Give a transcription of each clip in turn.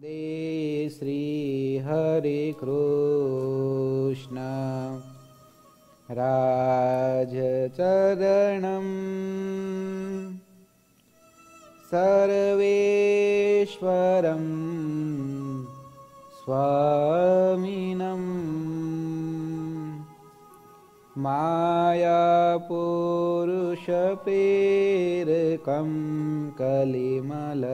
वन्दे श्रीहरिकृष्ण। राजचरणं सर्वेश्वरं स्वामिनं। मायापुरुषपेरकं कलिमल।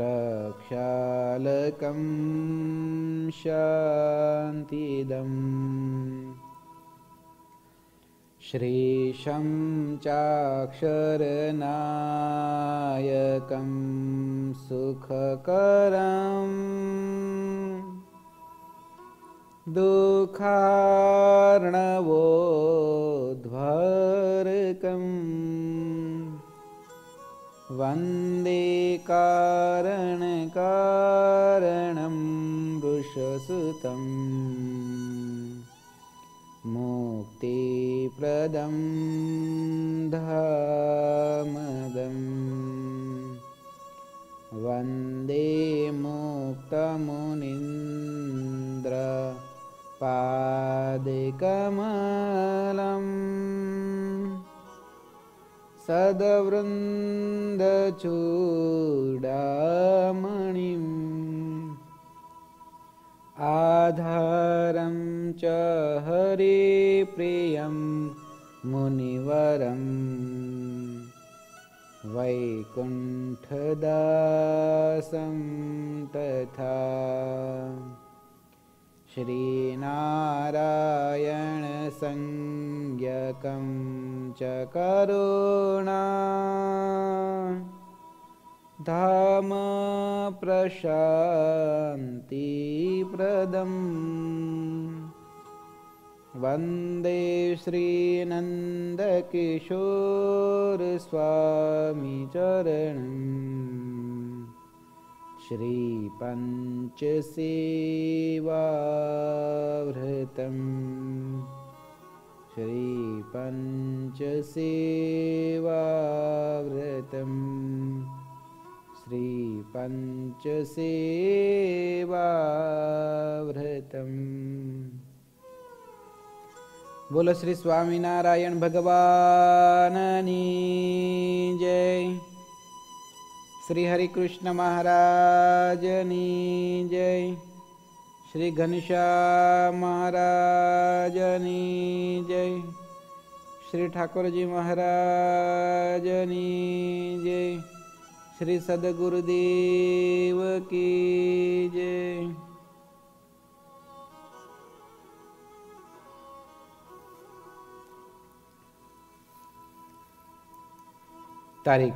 प्रक्षालकं शान्तिदम् श्रीशं चाक्षरनायकं सुखकरम् दुःखार्णवोध्वरकम् वन्दे कारणकारणं वृषसुतं मुक्तिप्रदं धामदम्। वन्दे मुक्तमुनीन्द्र पादिकमलम् सदवृन्दचूडामणिम् आधारं च हरिप्रियं मुनिवरम् वैकुण्ठदासं तथा श्रीनारायणसंज्ञकं च करुणा। धाम प्रशान्तिप्रदम् वन्दे श्रीनन्दकिशोरस्वामिचरणम् श्रीपञ्चवाव्रतं श्रीपञ्चवाव्रतं श्रीपञ्च सेवाव्रतं बोलश्री स्वामिनारायणभगवाननी जय। શ્રી હરિકૃષ્ણ મહારાજની જય. શ્રી ઘનશ્યામ મહારાજની જય. શ્રી ઠાકોરજી મહારાજની જય. શ્રી સદગુરુદેવ કી જય. તારીખ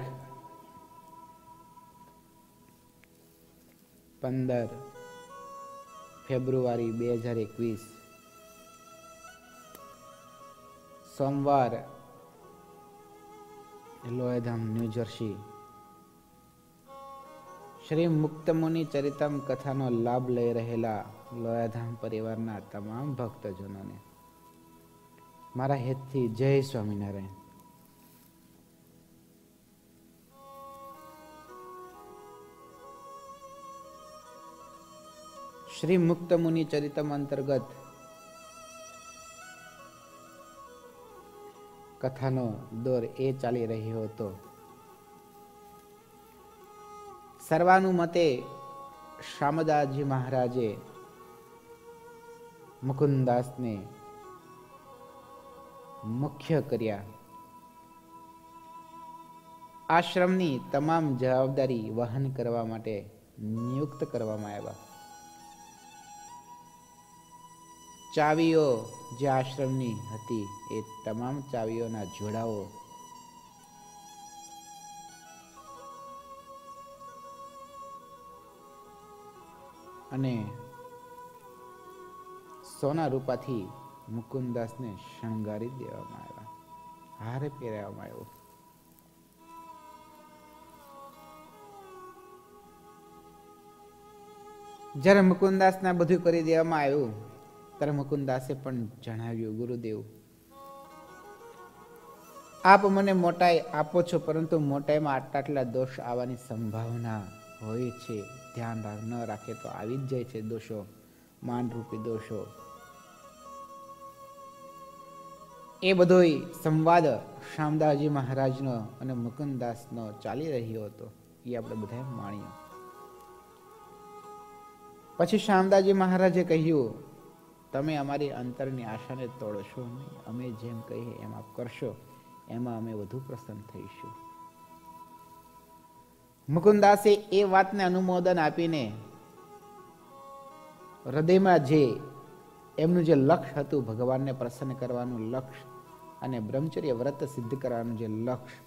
પંદર ફેબ્રુઆરી બે હજાર એકવીસ. સોમવાર લોયધામ ન્યૂજર્સી શ્રી મુક્તમુનિ ચરિતમ કથાનો લાભ લઈ રહેલા લોયાધામ પરિવારના તમામ ભક્તજનોને મારા હેતથી જય સ્વામિનારાયણ. શ્રી મુક્ત મુનિ ચરિતમ અંતર્ગત કથાનો દોર એ ચાલી રહ્યો હતો. સર્વાનુમતે શામદાસજી મહારાજે મુકુંદાસને મુખ્ય કર્યા. આશ્રમની તમામ જવાબદારી વહન કરવા માટે નિયુક્ત કરવામાં આવ્યા. ચાવીઓ જે આશ્રમની હતી, એ તમામ ચાવીઓના જોડાઓ. અને સોના રૂપાથી મુકુંદાસને શણગારી દેવામાં આવ્યા. હારે પહેરાવવામાં આવ્યો. જ્યારે મુકુંદાસને બધું કરી દેવામાં આવ્યું ત્યારે પણ જણાવ્યું, ગુરુદેવ, આપ મને મોટાઈ આપો છો, પરંતુ મોટાઈમાં આટલા આટલા દોષ આવવાની સંભાવના હોય છે. ધ્યાન ન રાખે તો આવી જ જાય છે દોષો, માનરૂપી દોષો. એ બધો સંવાદ શામદાસજી મહારાજનો અને મુકુંદાસનો ચાલી રહ્યો હતો. એ આપણે બધા માણીએ. પછી શામદાસજી મહારાજે કહ્યું તમે અમારી અંતરની આશાને તોડશો નહીં. અમે જેમ કહીએ એમ આપ કરશો, એમાં અમે વધુ પ્રસન્ન થઈશું. મુકુંદાસે એ વાતને અનુમોદન આપીને હૃદયમાં જે એમનું જે લક્ષ્ય હતું, ભગવાનને પ્રસન્ન કરવાનું લક્ષ્ય અને બ્રહ્મચર્ય વ્રત સિદ્ધ કરવાનું જે લક્ષ્ય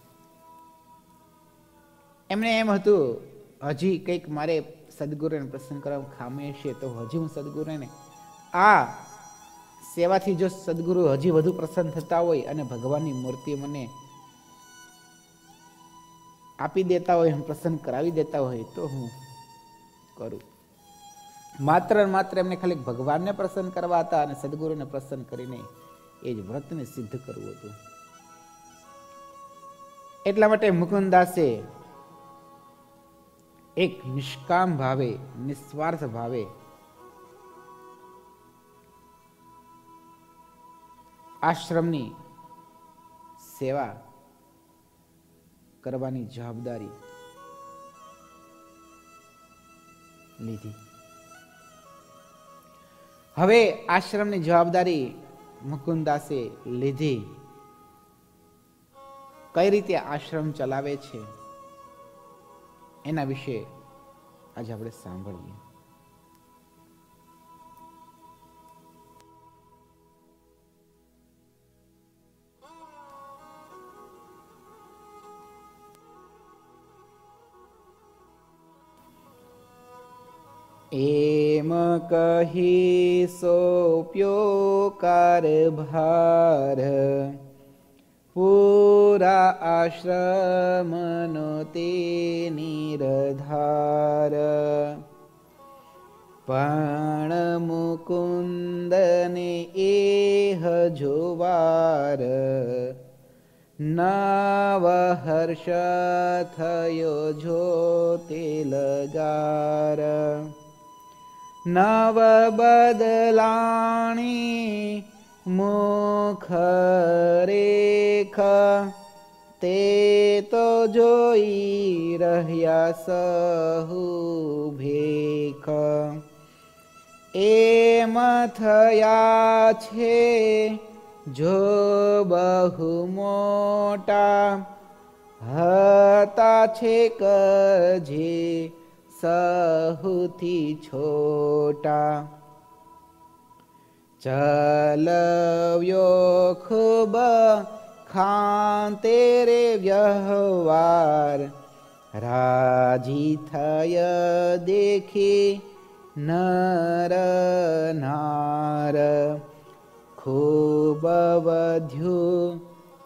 એમને એમ હતું, હજી કંઈક મારે સદગુરુને પ્રસન્ન કરવા ખામી છે તો હજી હું સદગુરુને આ સેવાથી જો સદગુરુ હજી વધુ પ્રસન્ન થતા હોય અને ભગવાનની મૂર્તિ મને આપી દેતા હોય પ્રસન્ન કરાવી દેતા હોય તો હું કરું. માત્ર માત્ર એમને ખાલી ભગવાનને પ્રસન્ન કરવા હતા અને સદગુરુને પ્રસન્ન કરીને એ જ વ્રતને સિદ્ધ કરવું હતું. એટલા માટે મુકુંદાસે એક નિષ્કામ ભાવે, નિસ્વાર્થ ભાવે આશ્રમની સેવા કરવાની જવાબદારી લીધી. હવે આશ્રમની જવાબદારી મુકુંદાસે લીધી. કઈ રીતે આશ્રમ ચલાવે છે? એના વિશે આજે આપણે સાંભળીએ. એમ કહી સોપ્યો કારભાર પૂરા આશ્રમનો તે નિરધાર. પણ મુકુંદને એ જોવાર નવ હર્ષ થયો જો તે લગાર. નવ બદલાણી મુખ રેખ તે તો જોઈ રહ્યા સહુ ભેખ એમ થયા છે જો બહુ મોટા હતા છે કજે सहुति छोटा। चलव्यो खुब खां तेरे चलेरे व्यवार राजिथय देखि नरनार वैरागि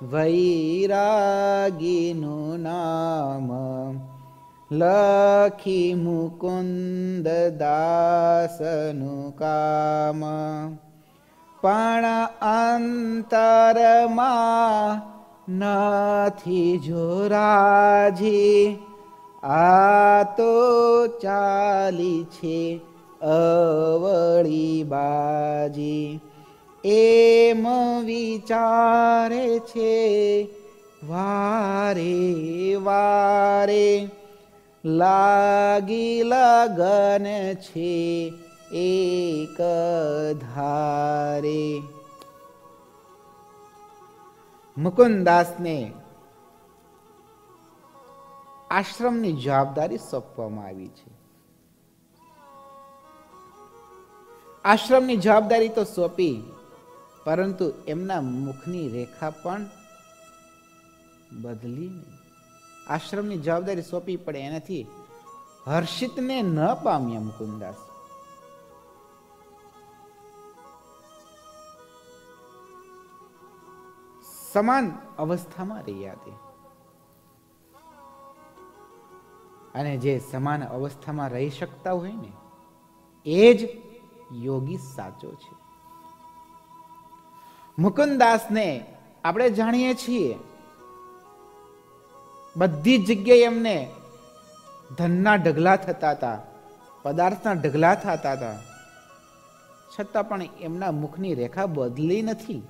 वैरागिनु नाम। લખી મુકુંદ દાસનું કામ પણ અંતરમાં નથી જોરાજી આ તો ચાલી છે અવળી બાજી એમ વિચારે છે વારે વારે લાગી લગન છે એક ધારે. મુકુંદાસને આશ્રમની જવાબદારી સોંપવામાં આવી છે. આશ્રમની જવાબદારી તો સોંપી, પરંતુ એમના મુખની રેખા પણ બદલી નહીં. આશ્રમની જવાબદારી સોંપી પડે એનાથી હર્ષિતને ન પામ્યા મુકુંદાસ સમાન અવસ્થામાં રહ્યા તે અને જે સમાન અવસ્થામાં રહી શકતા હોય ને, એ જ યોગી સાચો છે. મુકુંદાસને આપણે જાણીએ છીએ બધી જગ્યાએ એમને ધનના ઢગલા થતા હતા, પદાર્થના ઢગલા થતા હતા. છતાં પણ એમના મુખની રેખા બદલી નથી.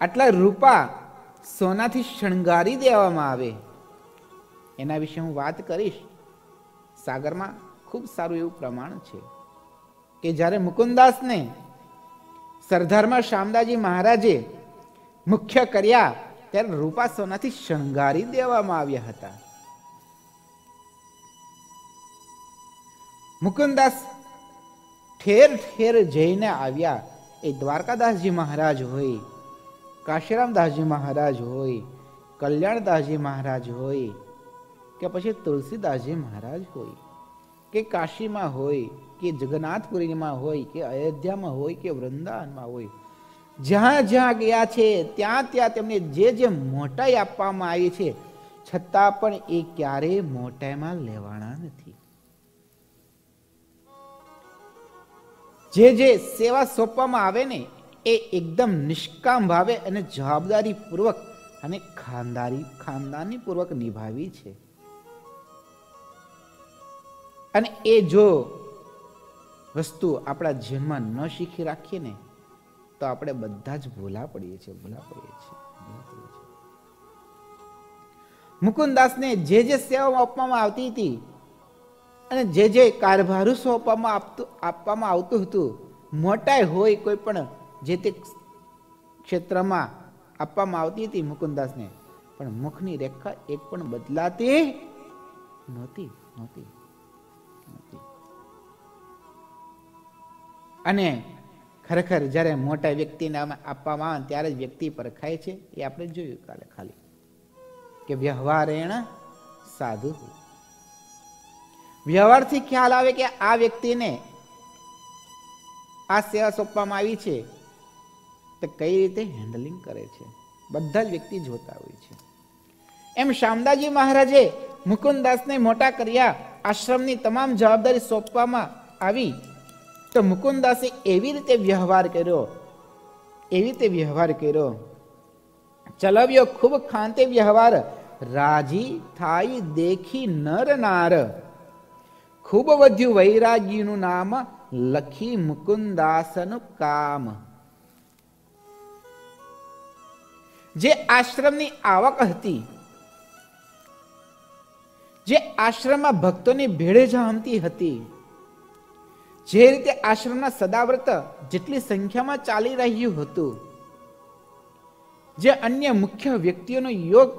આટલા રૂપા સોનાથી શણગારી દેવામાં આવે. એના વિશે હું વાત કરીશ. સાગરમાં ખૂબ સારું એવું પ્રમાણ છે કે જ્યારે મુકુંદાસને સરદારમાં શામદાજી મહારાજે મુખ્ય કર્યા ત્યારે રૂપા સોનાથી શણગારી દેવામાં આવ્યા હતા. મુકુંદાસ ઠેર ઠેર જઈને આવ્યા. એ દ્વારકાદાસજી મહારાજ હોય, કાશીરામદાસજી મહારાજ હોય, કલ્યાણદાસજી મહારાજ હોય, કે પછી તુલસીદાસજી મહારાજ હોય, કે કાશીમાં હોય, કે જગન્નાથપુરીમાં હોય, કે અયોધ્યામાં હોય, કે વૃંદાવનમાં હોય જ્યાં જ્યાં ગયા છે, ત્યાં ત્યાં તેમને જે જે મોટાઈ આપવામાં આવી છે, છતાં પણ એ ક્યારેય મોટાઈમાં લેવાના નથી. જે જે સેવા સોંપવામાં આવે ને, એ એકદમ નિષ્કામ ભાવે અને જવાબદારી પૂર્વક અને ખાનદારી ખાનદાની પૂર્વક નિભાવી છે. અને એ જો વસ્તુ આપણા જીવનમાં ન શીખી રાખીએ ને તો આપણે બધા જ ભૂલા પડીએ છીએ, ભૂલા પડીએ છીએ મુકુંદાસને જે જે સેવા આપવામાં આવતી હતી અને જે જે કારભારુ સોંપવામાં આપતું, આપવામાં આવતું હતું મોટાઈ હોય કોઈ પણ જે તે ક્ષેત્રમાં આપવામાં આવતી હતી મુકુંદાસને પણ મુખની રેખા એક પણ બદલાતી નહોતી નહોતી. અને ખરેખર જ્યારે મોટા વ્યક્તિને આપવામાં આવે ત્યારે જ વ્યક્તિ પરખાય છે, એ આપણે જોયું કાલે ખાલી. કે વ્યવહારેણ સાધુ વ્યવહારથી ખ્યાલ આવે કે આ વ્યક્તિને આ સેવા સોંપવામાં આવી છે, તો કઈ રીતે હેન્ડલિંગ કરે છે? બધા જ વ્યક્તિ જોતા હોય છે. એમ શામદાજી મહારાજે મુકુંદાસને મોટા કર્યા, આશ્રમની તમામ જવાબદારી સોંપવામાં આવી તો મુકુંદાસે એવી રીતે વ્યવહાર કર્યો, એવી રીતે વ્યવહાર કર્યો. ચલાવ્યો ખૂબ ખાંતે વ્યવહાર, રાજી થાય દેખી નર નાર. ખૂબ વધ્યું વૈરાગીનું નામ, લખી મુકુંદાસનું કામ. જે આશ્રમની આવક હતી, જે આશ્રમમાં ભક્તોની ભેળે જામતી હતી જે રીતે આશ્રમના સદાવ્રત જેટલી સંખ્યામાં ચાલી રહ્યું હતું, જે અન્ય મુખ્ય વ્યક્તિઓનો યોગ,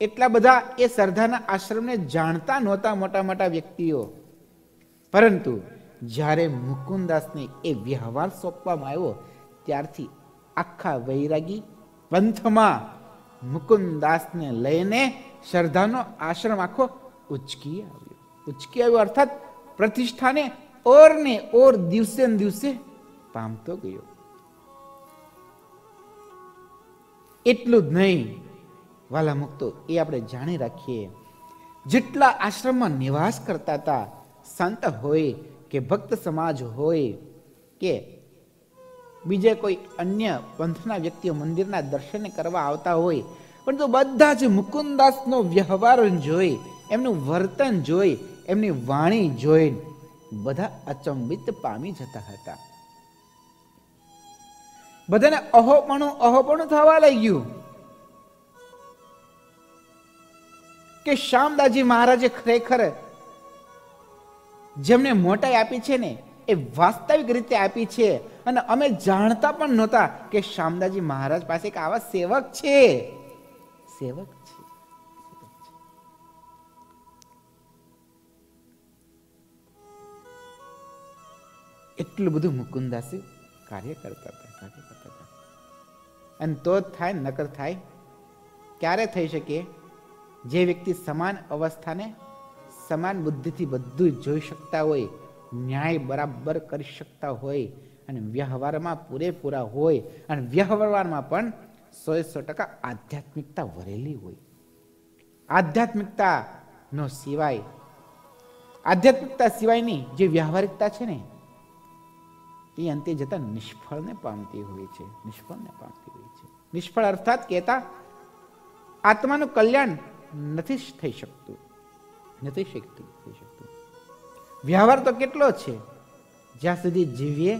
એટલા બધા એ સરદારના આશ્રમને જાણતા નહોતા મોટા મોટા વ્યક્તિઓ. પરંતુ જ્યારે મુકુંદાસને એ વ્યવહાર સોંપવામાં આવ્યો, ત્યારથી આખા વૈરાગી પંથમાં મુકુંદાસને લઈને શ્રદ્ધાનો આશ્રમ આખો ઉચકી આવ્યો. ઉચકી આવ્યો અર્થાત પ્રતિષ્ઠાને ઓર ને ઓર દિવસે ને દિવસે પામતો ગયો. એટલું જ નહીં વાલા મુક્તો એ આપણે જાણી રાખીએ. જેટલા આશ્રમમાં નિવાસ કરતા હતા, સંત હોય કે ભક્ત સમાજ હોય કે બીજે કોઈ અન્ય પંથના વ્યક્તિઓ મંદિરના દર્શન કરવા આવતા હોય, પણ તો બધા જ મુકુંદાસનો વ્યવહાર જોઈ, એમનું વર્તન જોઈ, એમની વાણી જોઈ બધા અચંબિત પામી જતા હતા. બધાને અહોપણું અહોપણું થવા લાગ્યું કે શ્યામદાસજી મહારાજે ખરેખર જેમને મોટાઈ આપી છે ને, એ વાસ્તવિક રીતે આપી છે. અને અમે જાણતા પણ નહોતા કે શામદાજી મહારાજ પાસે એક આવા સેવક છે. સેવક? એટલું બધું મુકુંદાસે કાર્ય કરતા હતા, કાર્ય કરતા હતા. અને તો જ થાય, નકર થાય, ક્યારે થઈ શકે? જે વ્યક્તિ સમાન અવસ્થાને, સમાન બુદ્ધિથી બધું જોઈ શકતા હોય, ન્યાય બરાબર કરી શકતા હોય, અને વ્યવહારમાં પૂરેપૂરા હોય, અને વ્યવહારમાં પણ સો સો ટકા આધ્યાત્મિકતા વરેલી હોય. આધ્યાત્મિકતાનો સિવાય, આધ્યાત્મિકતા સિવાયની જે વ્યવહારિકતા છે ને એ અંતે જતા નિષ્ફળને પામતી હોય છે, નિષ્ફળને પામતી હોય છે. નિષ્ફળ અર્થાત કહેતા આત્માનું કલ્યાણ નથી થઈ શકતું, નથી શકતું થઈ શકતું. વ્યવહાર તો કેટલો છે? જ્યાં સુધી જીવીએ,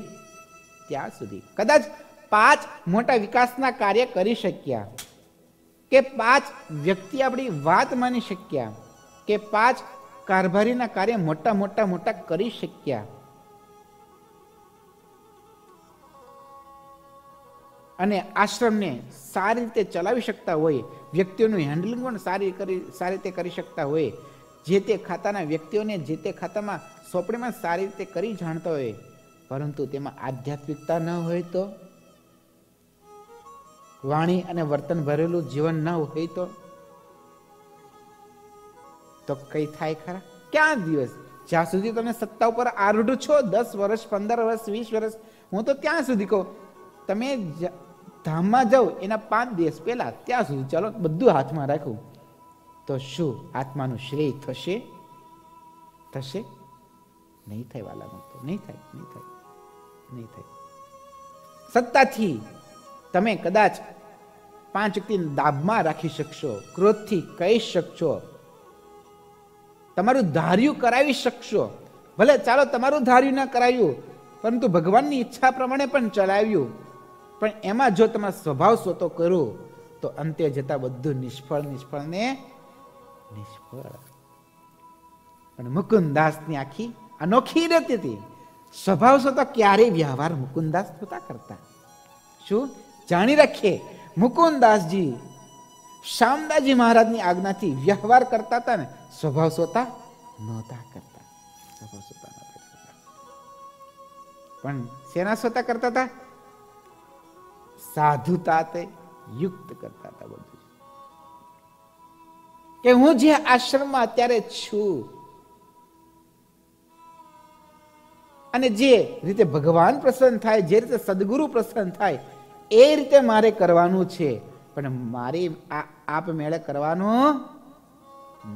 ત્યાં સુધી. કદાચ પાંચ મોટા વિકાસના કાર્ય કરી શક્યા, કે પાંચ વ્યક્તિ આપણી વાત માની શક્યા, કે પાંચ કારભારીના કાર્ય મોટા મોટા મોટા કરી શક્યા અને આશ્રમને સારી રીતે ચલાવી શકતા હોય, વ્યક્તિઓનું હેન્ડલિંગ પણ સારી કરી, સારી રીતે કરી શકતા હોય, જે તે ખાતાના વ્યક્તિઓને જે તે ખાતામાં સોંપણીમાં સારી રીતે કરી જાણતા હોય, પરંતુ તેમાં આધ્યાત્મિકતા ન હોય તો, વાણી અને વર્તન ભરેલું જીવન ન હોય તો તો કઈ થાય ખરા? ક્યાં દિવસ? જ્યાં સુધી તમે સત્તા ઉપર આરૂઢ છો, દસ વર્ષ, પંદર વર્ષ, વીસ વર્ષ, હું તો ત્યાં સુધી કહું, તમે ધામમાં જાઉં, એના પાંચ દિવસ પહેલા, ત્યાં સુધી ચાલો, બધું હાથમાં રાખું. તો શું? આત્માનું શ્રેય થશે? થશે? નહીં થાય વાલા ભક્તો, નહીં થાય નહીં થાય નહીં થાય. સત્તાથી તમે કદાચ પાંચ વ્યક્તિને દાબમાં રાખી શકશો, ક્રોધથી કહી શકશો, તમારું ધાર્યું કરાવી શકશો. ભલે, ચાલો, તમારું ધાર્યું ના કરાવ્યું, પરંતુ ભગવાનની ઈચ્છા પ્રમાણે પણ ચલાવ્યું. પણ એમાં જો તમે સ્વભાવ સોતો કરો, તો અંતે જતા બધું નિષ્ફળ નિષ્ફળ ને નિષ્ફળ. પણ મુકુંદાસની આખી અનોખી રીતે હતી. સ્વભાવ સોતો ક્યારેય વ્યવહાર મુકુંદાસ પોતા કરતા. શું? જાણી રાખીએ, મુકુંદાસજી શામદાજી મહારાજની આજ્ઞાથી વ્યવહાર કરતા હતા ને, સ્વભાવ સોતા નહોતા કરતા. સ્વભાવ સોતા પણ શેના સોતા કરતા હતા? સાધુતા યુક્ત કરતા હતા બધું. કે હું જે આશ્રમમાં અત્યારે છું, અને જે રીતે ભગવાન પ્રસન્ન થાય, જે રીતે સદગુરુ પ્રસન્ન થાય, એ રીતે મારે કરવાનું છે. પણ મારી આપ મેળે કરવાનું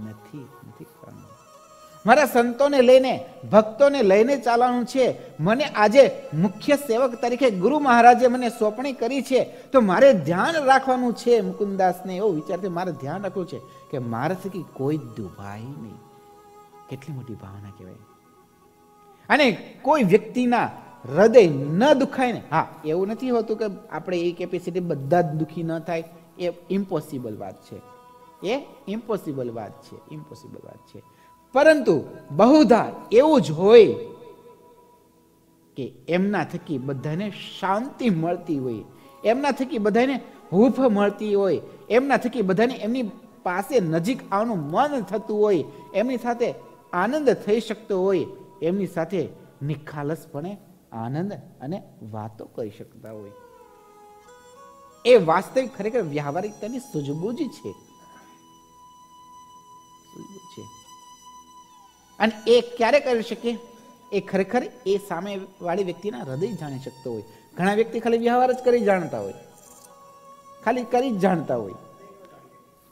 નથી. મારા સંતોને લઈને, ભક્તોને લઈને ચાલવાનું છે. મને આજે મુખ્ય સેવક તરીકે ગુરુ મહારાજે મને સોંપણી કરી છે. તો મારે ધ્યાન રાખવાનું છે મુકુંદાસને એવો વિચારથી મારે ધ્યાન રાખવું છે કે મારાથી કોઈ દુભાઈ નહીં. કેટલી મોટી ભાવના કહેવાય. અને કોઈ વ્યક્તિના હૃદય ન દુખાય ને હા, એવું નથી હોતું કે આપણે એ કેપેસિટી બધા જ દુખી ન થાય. એ ઇમ્પોસિબલ વાત છે. એ ઇમ્પોસિબલ વાત છે ઇમ્પોસિબલ વાત છે. પરંતુ બહુધા એવું જ હોય કે એમના થકી બધાને શાંતિ મળતી હોય, એમના થકી બધાને હૂફ મળતી હોય, એમના થકી બધાને એમની પાસે નજીક આવવાનું મન થતું હોય, એમની સાથે આનંદ થઈ શકતો હોય, એમની સાથે નિખાલસપણે આનંદ અને વાતો કરી શકતા હોય. એ વાસ્તવિક ખરેખર વ્યવહારિકતાની છે છે. અને એ ક્યારે કરી શકે? એ ખરેખર એ સામે વાળી વ્યક્તિના હૃદય જાણી શકતો હોય. ઘણા વ્યક્તિ ખાલી વ્યવહાર જ કરી જાણતા હોય. ખાલી કરી જ જાણતા હોય.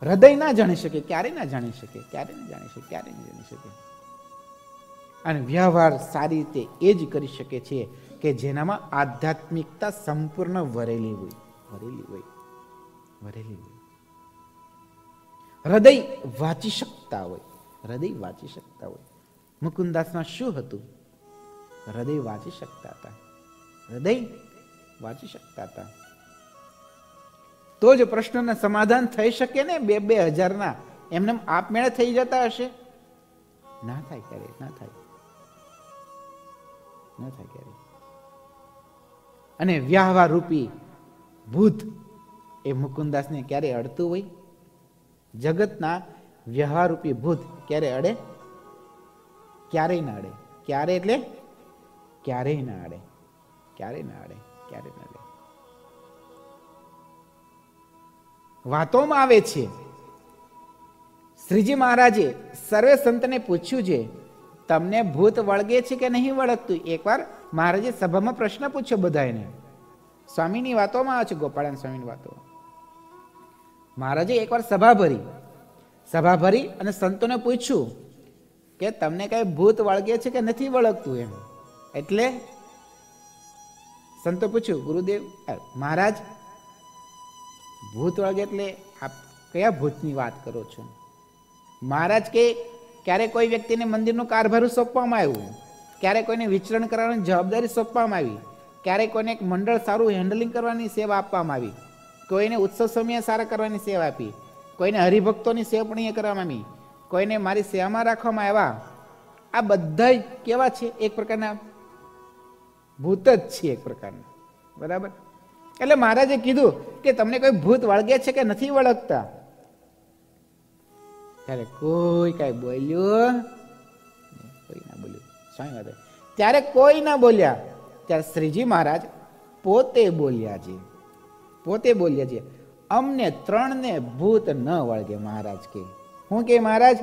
હૃદય ના જાણી શકે, ક્યારે ના જાણી શકે, ક્યારે ના જાણી શકે, ક્યારે ના જાણી શકે. અને વ્યવહાર સારી રીતે એ જ કરી શકે છે કે જેનામાં આધ્યાત્મિકતા સંપૂર્ણ વરેલી હોય. વરેલી હોય. વરેલી હોય. હૃદય વાંચી શકતા હોય. હૃદય વાંચી શકતા હોય. મુકુંદાસમાં શું હતું? હૃદય વાંચી શકતા હતા. હૃદય વાંચી શકતા હતા. તો જ પ્રશ્નના સમાધાન થઈ શકે ને બે બે હજારના? એમને આપમેળે થઈ જતા હશે? ના થાય ક્યારે, ના થાય. ના થાય ક્યારે. અને વ્યવહાર રૂપી ભૂત એ મુકુંદાસને ક્યારે અડતું હોય? જગતના વ્યવહાર રૂપી ભૂત ક્યારે અડે? ક્યારેય ના અડે ક્યારે એટલે? ક્યારેય ના અડે ક્યારેય ના અડે ક્યારેય ના અડે વાતોમાં આવે છે. શ્રીજી મહારાજે સર્વે સંતને પૂછ્યું છે, તમને ભૂત વળગે છે કે નહીં વળગતું? એકવાર મહારાજે સભામાં પ્રશ્ન પૂછ્યો બધાને સ્વામીની વાતોમાં આવે છે, ગોપાળાન સ્વામીની વાતો. મહારાજે એકવાર સભા ભરી. સભા ભરી અને સંતોને પૂછ્યું કે તમને કઈ ભૂત વળગે છે કે નથી વળગતું એમ? એટલે સંતો પૂછ્યું, ગુરુદેવ મહારાજ, ભૂત વળગે એટલે આપ કયા ભૂતની વાત કરો છો? મહારાજ કે, ક્યારે કોઈ વ્યક્તિને મંદિરનું કારભારું સોંપવામાં આવ્યું, ક્યારે કોઈને વિચરણ કરવાની જવાબદારી સોંપવામાં આવી, ક્યારે કોઈને એક મંડળ સારું હેન્ડલિંગ કરવાની સેવા આપવામાં આવી, કોઈને ઉત્સવ સમયે સારા કરવાની સેવા આપી, કોઈને હરિભક્તોની સેવપણીય કરવામાં આવી કોઈને મારી સેવામાં રાખવામાં આવ્યા? આ બધા કેવા છે? એક પ્રકારના ભૂત જ છે એક પ્રકારના. બરાબર? એટલે મહારાજે કીધું કે તમને કોઈ ભૂત વળગે છે કે નથી વળગતા? ત્યારે કોઈ કાંઈ બોલ્યું, કોઈ ના બોલ્યું. સ્વામી વાત ત્યારે કોઈ ના બોલ્યા. ત્યારે શ્રીજી મહારાજ પોતે બોલ્યા છે. પોતે બોલ્યા છે. અમને ત્રણને ભૂત ન વળગે મહારાજ કે. હું કે, મહારાજ,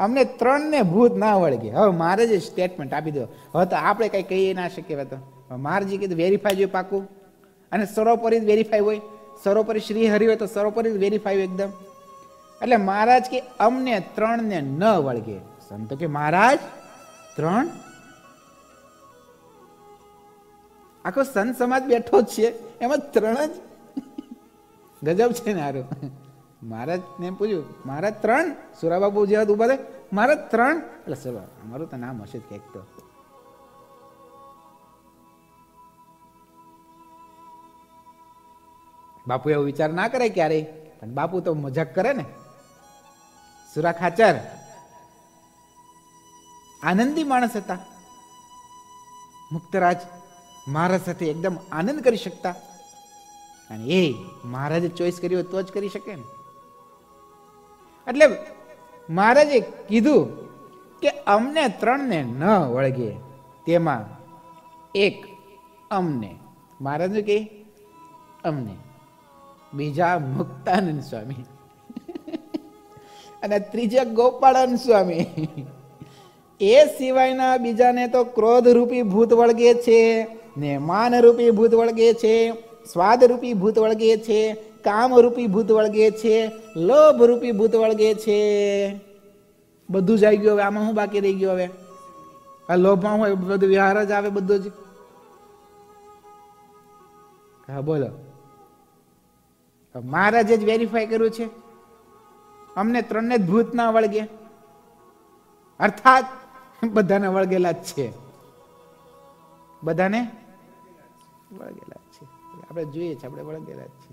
અમને ત્રણને ભૂત ના વળગે. હવે મહારાજે સ્ટેટમેન્ટ આપી દો. હવે તો આપણે કઈ કહી ના શકીએ તો. મહારાજી કીધું વેરીફાઈ જોઈએ પાકું. અને સરોપરી વેરીફાઈ હોય. સરોપરી શ્રી હરિ હોય તો સરોપરી વેરીફાઈ હોય એકદમ. એટલે મહારાજ કે, અમને ત્રણને ન વળગે. સંતો કે, મહારાજ, ત્રણ? આખો સંત સમાજ બેઠો જ છે. એમાં ત્રણ જ? ગજબ છે ને હારું મહારાજ ને પૂછ્યું મહારાજ ત્રણ? સુરાબાબુ જેવા ઊભા થાય મહારાજ ત્રણ? એટલે સર, અમારું તો નામ હશે જ કંઈક તો. બાપુ એવો વિચાર ના કરે ક્યારેય, પણ બાપુ તો મજાક કરે ને. સુરા ખાચર. આનંદી માણસ હતા. મુક્તરાજ મહારાજ સાથે એકદમ આનંદ કરી શકતા. અને એ, મહારાજે ચોઈસ કરી હોય તો જ કરી શકે ને. એટલે મહારાજે કીધું કે અમને ત્રણને ન વળગે, તેમાં એક અમને. મહારાજ કે અમને. બીજા મુક્તાનંદ સ્વામી. અને ત્રીજા ગોપાળાનંદ સ્વામી. એ સિવાયના બીજાને તો ક્રોધ રૂપી ભૂત વળગે છે ને માન રૂપી ભૂત વળગે છે સ્વાદ રૂપી ભૂત વળગે છે કામ રૂપી ભૂત વળગે છે લોભ રૂપી ભૂત વળગે છે. બધું જ આવી ગયું હવે, આમાં શું બાકી રહી ગયું હવે? આ લોભમાં હોય, બધું વિહાર જ આવે બધું જ. હા, બોલો. મહારાજે જ વેરીફાઈ કર્યું છે. અમને ત્રણને ભૂત ના વળગે. અર્થાત, બધાને વળગેલા જ છે. બધાને વળગેલા જ છે. આપણે જોઈએ છે આપણે વળગેલા જ છે.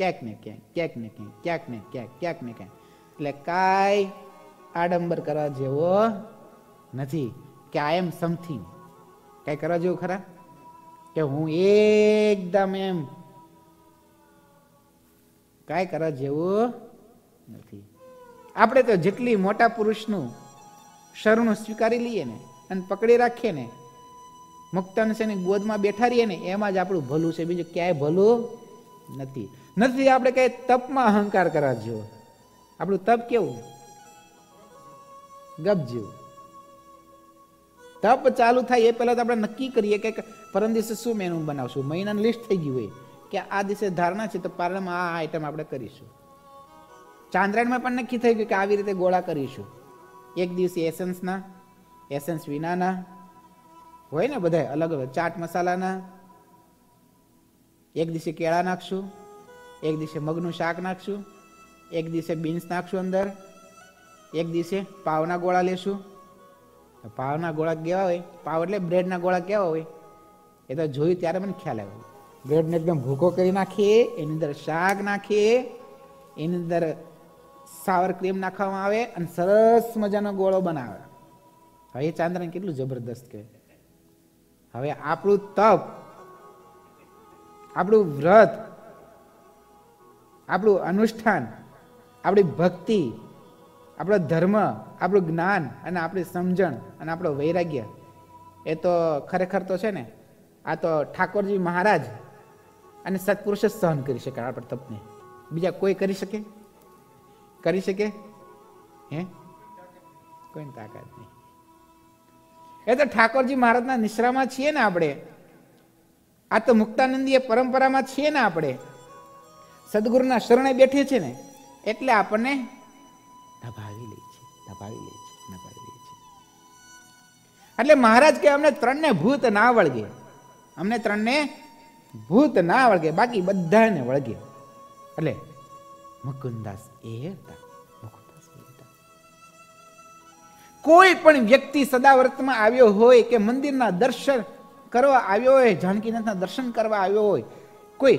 ક્યાંક ને ક્યાંક ક્યાંક ને ક્યાંક ક્યાંક ને ક્યાંક ક્યાંક ને ક્યાંક. એટલે કાંઈ આડંબર કરવા જેવો નથી. કે આઈ એમ સમથિંગ કઈ કરવા જેવું ખરા? કે હું એકદમ એમ. કાંઈ કરવા જેવું નથી. આપણે તો જેટલી મોટા પુરુષનું શરણું સ્વીકારી લઈએ ને, અને પકડી રાખીએ ને મુક્તાન ગોદમાં બેઠા રહીએ ને, એમાં જ આપણું ભલું છે. બીજું ક્યાંય ભલું નથી. નથી, આપણે કઈ તપમાં અહંકાર કરવા જેવો. આપણું તપ કેવું? ગપ જેવું. તપ ચાલુ થાય એ પહેલા તો આપણે નક્કી કરીએ કે પરમ દિવસે શું મેનુ બનાવશું? મહિનાની લિસ્ટ થઈ ગયું હોય કે આ દિવસે ધારણા છે તો પારણમાં આ આઈટમ આપણે કરીશું. ચાંદ્રાયણમાં પણ નક્કી થઈ ગયું કે આવી રીતે ગોળા કરીશું. એક દિવસે એસન્સના એસન્સ વિનાના, હોય ને બધા અલગ અલગ, ચાટ મસાલાના. એક દિવસે કેળા નાખશું. એક દિવસે મગનું શાક નાખશું, એક દિવસે બીન્સ નાખશું અંદર, એક દિવસે પાવના ગોળા લેશું. પાવના ગોળા કેવા હોય? પાવ એટલે બ્રેડના ગોળા કેવા હોય? એ તો જોયું ત્યારે મને ખ્યાલ આવ્યો. બ્રેડને એકદમ ભૂકો કરી નાખીએ, એની અંદર શાક નાખીએ, એની અંદર સાવર ક્રીમ નાખવામાં આવે અને સરસ મજાનો ગોળો બનાવે. હવે એ ચાંદ્રને કેટલું જબરદસ્ત કે હવે આપણું તપ, આપણું વ્રત આપણું અનુષ્ઠાન, આપણી ભક્તિ, આપણો ધર્મ, આપણું જ્ઞાન અને આપણી સમજણ અને આપણો વૈરાગ્ય, એ તો ખરેખર તો છે ને, આ તો ઠાકોરજી મહારાજ અને સત્પુરુષ જ સહન કરી શકે આપણે તપને. બીજા કોઈ કરી શકે? કરી શકે? હે? કોઈની તાકાત નહીં. એ તો ઠાકોરજી મહારાજના નિશ્રામાં છીએ ને આપણે. આ તો મુક્તાનંદીય પરંપરામાં છીએ ને આપણે. સદગુરુના શરણે બેઠે છે ને, એટલે આપણને નભાવી લે છે, દબાવી લે છે, દબાવી લે છે. એટલે મહારાજ કે અમને ત્રણને ભૂત ના વળગે. અમને ત્રણને ભૂત ના વળગે, બાકી બધાને વળગે. એટલે મુકુંદાસ એ હતા. કોઈ પણ વ્યક્તિ સદાવ્રતમાં આવ્યો હોય કે મંદિરના દર્શન કરવા આવ્યો હોય, જાનકીનાથના દર્શન કરવા આવ્યો હોય, કોઈ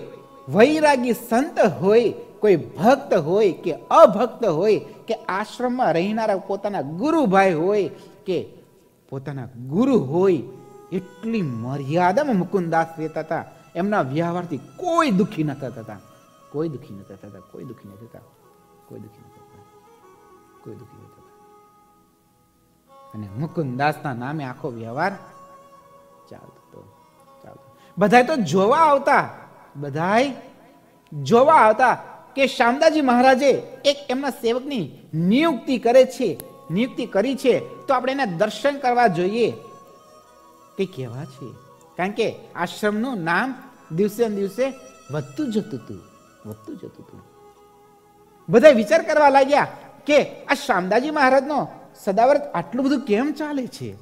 વૈરાગી સંત હોય, કોઈ ભક્ત હોય કે અભક્ત હોય, કે આશ્રમમાં રહેનારા પોતાના ગુરુભાઈ હોય, કે પોતાના ગુરુ હોય, એટલી મર્યાદામાં મુકુંદાસ રહેતા હતા. એમના વ્યવહારથી કોઈ દુઃખી નતા થતા કોઈ દુઃખી નતા થતા કોઈ દુઃખી ન થતા કોઈ દુઃખી ન થતા કોઈ દુઃખી ન થતા અને મુકુંદાસના નામે આખો વ્યવહાર ચાલતો હતો ચાલતો. બધાય તો જોવા આવતા. બધાય જોવા આવતા કે શામદાજી મહારાજે એક એમના સેવકની નિયુક્તિ કરે છે, નિયુક્તિ કરી છે, તો આપણે એના દર્શન કરવા જોઈએ. કે કેવા છે? કારણ કે આશ્રમનું નામ દિવસે દિવસે વધતું જતું હતું, વધતું જતું હતું. બધા વિચાર કરવા લાગ્યા કે આ શામદાજી મહારાજનો સદાવ્રત આટલું બધું કેમ ચાલે છે?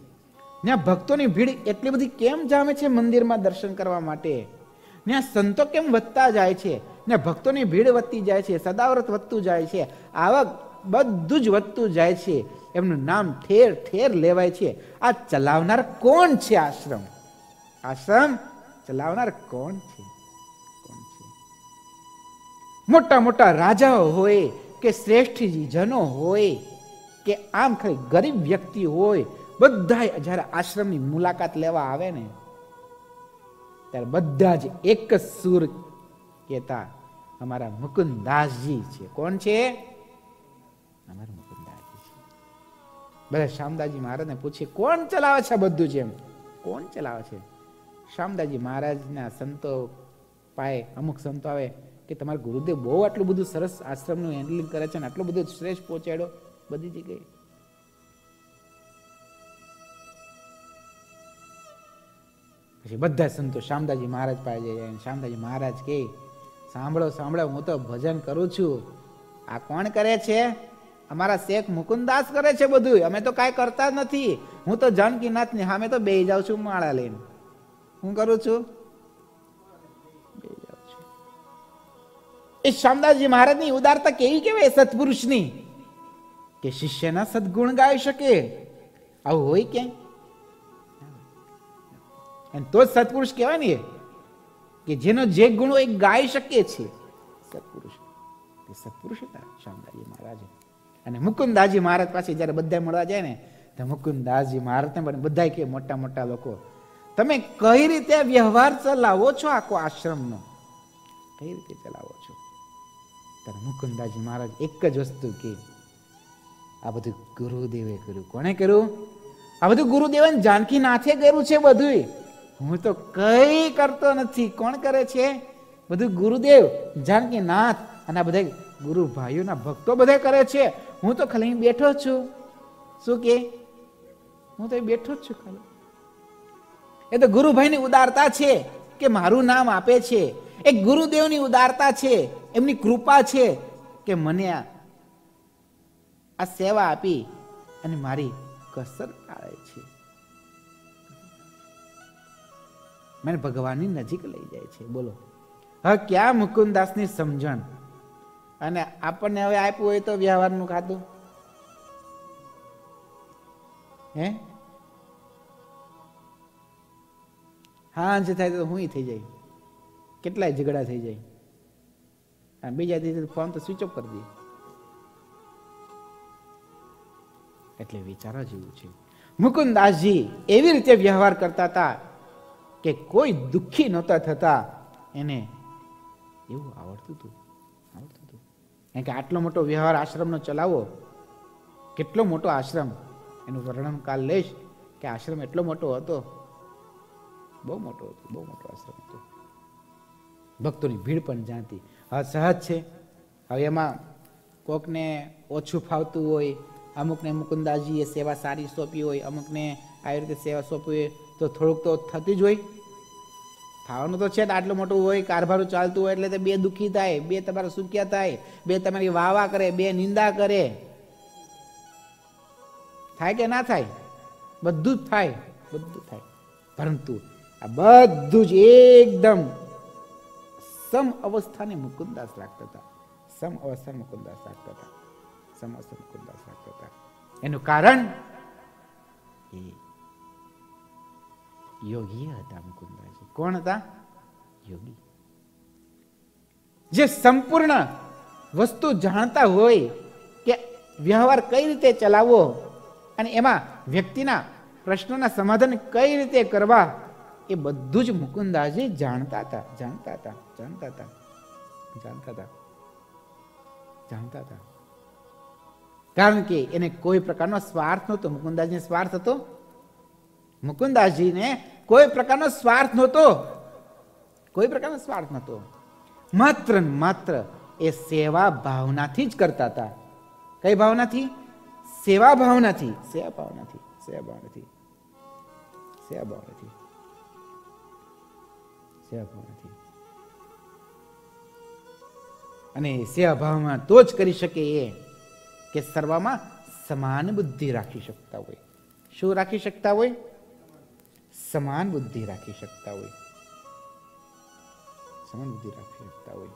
ત્યાં ભક્તોની ભીડ એટલી બધી કેમ જામે છે મંદિરમાં દર્શન કરવા માટે? ત્યાં સંતો કેમ વધતા જાય છે? ને ભક્તોની ભીડ વધતી જાય છે સદાવ્રત વધતું જાય છે, આવક બધું જ વધતું જાય છે. એમનું નામ ઠેર ઠેર લેવાય છે. આ ચલાવનાર કોણ છે આશ્રમ? આશ્રમ ચલાવનાર કોણ છે? કોણ છે? મોટા મોટા રાજાઓ હોય કે શ્રેષ્ઠ જનો હોય કે આમ ખાલી ગરીબ વ્યક્તિ હોય બધા જ્યારે આશ્રમની મુલાકાત લેવા આવે ને ત્યારે બધા જ એક સુર કહેતા, અમારા મુકુંદાસજી છે. કોણ છે? અમારા મુકુંદાસજી છે. બધા શામદાજી મહારાજને પૂછે, કોણ ચલાવે છે બધું જેમ કોણ ચલાવે છે? શામદાજી મહારાજના સંતો પાએ અમુક સંતો આવે કે, તમારા ગુરુદેવ બહુ આટલું બધું સરસ આશ્રમનું હેન્ડલિંગ કરે છે ને આટલું બધું શ્રેષ્ઠ પહોંચાડ્યો. બધી જગ્યાએ પછી બધા સંતો શામદાજી મહારાજ પાસે જાય શામદાજી મહારાજ કે સાંભળો સાંભળો, હું તો ભજન કરું છું. આ કોણ કરે છે? અમારા શેખ મુકુંદાસ કરે છે બધું અમે તો કાંઈ કરતા જ નથી. હું તો જાનકીનાથની સામે તો બે જાઉં છું માળા લઈને. હું કરું છું? એ શામદાસજી મહારાજની ઉદારતા કેવી કેવાય સત્પુરુષની? કે શિષ્યના સદગુણ ગાઈ શકે. આવું હોય ક્યાંય? અને તો જ સત્પુરુષ કહેવાય ને કે જેનો જે ગુણો એ ગાઈ શકે છે સત્પુરુષ. તે સત્પુરુષ હતા શામદાજી મહારાજ. અને મુકુંદાજી મહારાજ પાસે જ્યારે બધા મળવા જાય ને, તો મુકુંદાસજી મહારાજને પણ બધા કે મોટા મોટા લોકો, તમે કઈ રીતે વ્યવહાર ચલાવો છો આખો આશ્રમનો? કઈ રીતે ચલાવો છો? ત્યારે મુકુંદાજી મહારાજ એક જ વસ્તુ કે, આ બધું ગુરુદેવે કર્યું. કોણે કર્યું? આ બધું ગુરુદેવે જાનકી નાથે કર્યું છે બધું હું તો કઈ કરતો નથી. કોણ કરે છે? બધું ગુરુદેવ જાનકી નાથ અને બધા ગુરુ ભાઈઓના ભક્તો બધા કરે છે. હું તો ખાલી બેઠો છું. શું કે? હું તો બેઠો જ છું ખાલી. એ તો ગુરુભાઈની ઉદારતા છે કે મારું નામ આપે છે. એ ગુરુદેવની ઉદારતા છે, એમની કૃપા છે કે મને આ સેવા આપી અને મારી કસર ટાળે મને ભગવાનની નજીક લઈ જાય છે, બોલો. હવે ક્યાં મુકુંદાસની સમજણ? અને આપણને હવે આપ્યું હોય તો વ્યવહારનું ખાતું? હે? હા જે થાય તો હું થઈ જાય. કેટલાય ઝઘડા થઈ જાય. અને બીજા દિવસે ફોન તો સ્વિચ ઓફ કરી દે. એટલે વિચારવા જેવું છે. મુકુંદાસજી એવી રીતે વ્યવહાર કરતા હતા કે કોઈ દુઃખી નહોતા થતા, એને એવું આવડતું હતું આવડતું હતું. કારણ કે આટલો મોટો વ્યવહાર આશ્રમનો ચલાવો, કેટલો મોટો આશ્રમ, એનું વર્ણન કાલ લઈશ કે આશ્રમ એટલો મોટો હતો. બહુ મોટો હતો, બહુ મોટો આશ્રમ હતો. ભક્તોની ભીડ પણ જાણતી. હવે સહજ છે. હવે એમાં કોકને ઓછું ફાવતું હોય, અમુકને મુકુંદાજીએ સેવા સારી સોંપી હોય, અમુકને આવી રીતે સેવા સોંપી હોય તો થોડુંક તો થતી જ હોય. ખાવાનું તો છે જ આટલું મોટું હોય, કારભારું ચાલતું હોય એટલે બે દુઃખી થાય, બે તમારા સુખ્યા થાય, બે તમારી વાવા કરે, બે નિંદા કરે. થાય કે ના થાય? બધું જ થાય, બધું થાય. પરંતુ આ બધું જ એકદમ સમ અવસ્થાને મુકુંદાસ રાખતા હતા. સમ અવસ્થા મુકુંદાસ રાખતા હતા. સમ અવસ્થા મુકુંદાસ રાખતા હતા. એનું કારણ એ યોગી હતા મુકુંદાજી કોણ હતા? યોગી. જે સંપૂર્ણ વસ્તુ જાણતા હોય કે વ્યવહાર કઈ રીતે ચલાવવો અને એમાં વ્યક્તિના પ્રશ્નોના સમાધાન કઈ રીતે કરવા એ બધું જ મુકુંદાજી જાણતા હતા જાણતા હતા જાણતા હતા જાણતા હતા જાણતા હતા. કારણ કે એને કોઈ પ્રકારનો સ્વાર્થ નહોતો મુકુંદાજીને સ્વાર્થ હતો? મુકુંદાસજીને કોઈ પ્રકારનો સ્વાર્થ નહોતો. કોઈ પ્રકારનો સ્વાર્થ નહોતો. માત્ર માત્ર એ સેવા ભાવનાથી જ કરતા હતા. કઈ ભાવનાથી? સેવા ભાવનાથી. સેવા ભાવનાથી. સેવા ભાવનાથી. સેવા ભાવનાથી. સેવા ભાવનાથી. અને સેવા ભાવમાં તો જ કરી શકે એ કે સર્વમાં સમાન બુદ્ધિ રાખી શકતા હોય. શું રાખી શકતા હોય? સમાન બુદ્ધિ રાખી શકતા હોય. સમાન બુદ્ધિ રાખી શકતા હોય.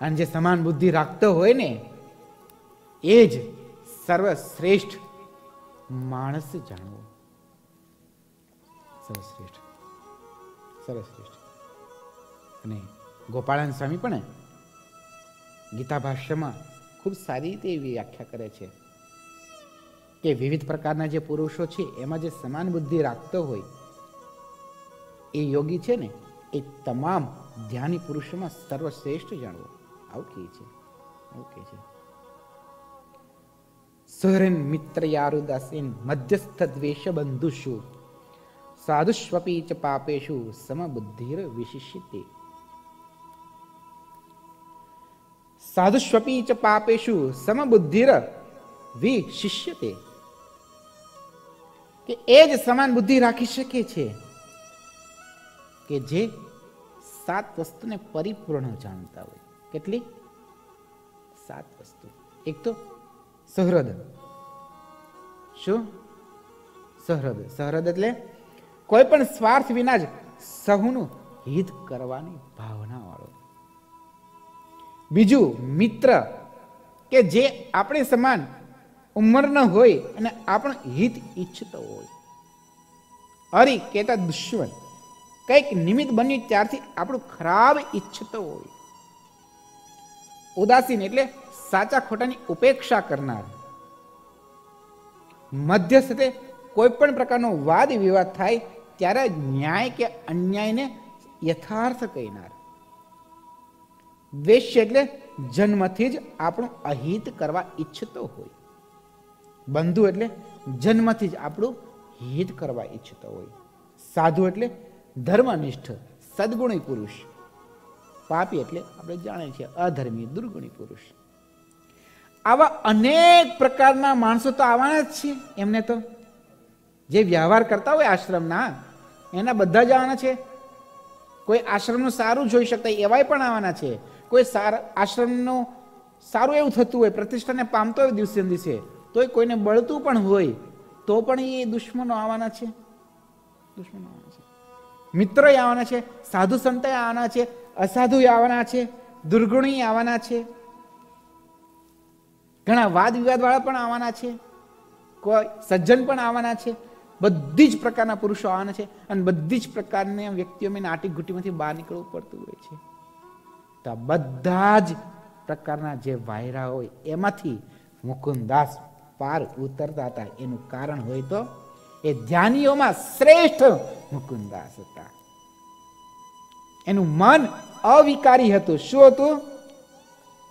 અને જે સમાન બુદ્ધિ રાખતો હોય ને, એ જ સર્વશ્રેષ્ઠ માણસ જાણવો. સર્વશ્રેષ્ઠ. સર્વશ્રેષ્ઠ. અને ગોપાળાન સ્વામી પણ ગીતા ભાષ્યમાં ખૂબ સારી રીતે એવી વ્યાખ્યા કરે છે કે વિવિધ પ્રકારના જે પુરુષો છે, એમાં જે સમાન બુદ્ધિ રાખતો હોય એ યોગી છે ને, એ તમામ ધ્યાની પુરુષોમાં સર્વશ્રેષ્ઠ જાણવો. આવું કહે છે. આવું કહે છે. સુહરેન મિત્ર યારુદાસીન મધ્યસ્થ દ્વેષ બંધુષુ સાધુષ્વપી ચ પાપેશુ સમબુદ્ધિર વિશિષ્યતે. સાધુષ્વપી ચ પાપેશુ સમબુદ્ધિર વિશિષ્યતે. કે એ જ સમાન બુદ્ધિ રાખી શકે છે. કે જે સાત વસ્તુને પરિપૂર્ણ જાણતા હોય. કેટલી? સાત વસ્તુ. એક તો સહૃદ શું? સહૃદ સહૃદ એટલે કોઈ પણ સ્વાર્થ વિના જ સહુનું હિત કરવાની ભાવના વાળો બીજું, મિત્ર. કે જે આપણે સમાન ઉંમરનો હોય અને આપણું હિત ઈચ્છતો હોય. અરી કેતા દુશ્મન. કંઈક નિમિત્ત બની ત્યારથી આપણું ખરાબ ઈચ્છતો હોય. ઉદાસીન એટલે સાચા ખોટાની ઉપેક્ષા કરનાર. મધ્યસ્થ તે કોઈ પણ પ્રકારનો વાદ વિવાદ થાય ત્યારે ન્યાય કે અન્યાયને યથાર્થ કહેનાર. વેશ્ય એટલે જન્મથી જ આપણું અહિત કરવા ઈચ્છતો હોય. બંધુ એટલે જન્મથી જ આપણું હિત કરવા ઈચ્છતો હોય. સાધુ એટલે ધર્મનિષ્ઠ, સદગુણી પુરુષ. પાપી એટલે આપણે જાણીએ છીએ અધર્મી, દુર્ગુણી પુરુષ. આવા અનેક પ્રકારના માણસો તો આવવાના જ છે એમને તો જે વ્યવહાર કરતા હોય આશ્રમના, એના બધા જ આવવાના છે. કોઈ આશ્રમનું સારું જોઈ શકતા એવાય પણ આવવાના છે. કોઈ સારા, આશ્રમનું સારું એવું થતું હોય, પ્રતિષ્ઠાને પામતો હોય દિવસે દિવસે, તોય કોઈને બળતું પણ હોય, તો પણ એ દુશ્મનો આવવાના છે. દુશ્મનો મિત્રો આવવાના છે, સાધુ સંત આવવાના છે, અસાધુ આવવાના છે, દુર્ગુણી આવવાના છે. ઘણા વાદ વિવાદ વાળા પણ આવવાના છે, કોઈ સજ્જન પણ આવવાના છે, બધી જ પ્રકારના પુરુષો આવવાના છે અને બધી જ પ્રકારની વ્યક્તિઓ નાટી ઘૂંટીમાંથી બહાર નીકળવું પડતું હોય છે. તો બધા જ પ્રકારના જે વાયરા હોય, એમાંથી મુકુંદાસ પાર ઉતરતા હતા. એનું કારણ હોય તો એ ધ્યાનીઓમાં શ્રેષ્ઠ મુકુંદાસ હતા એનું મન અવિકારી હતું. શું હતું?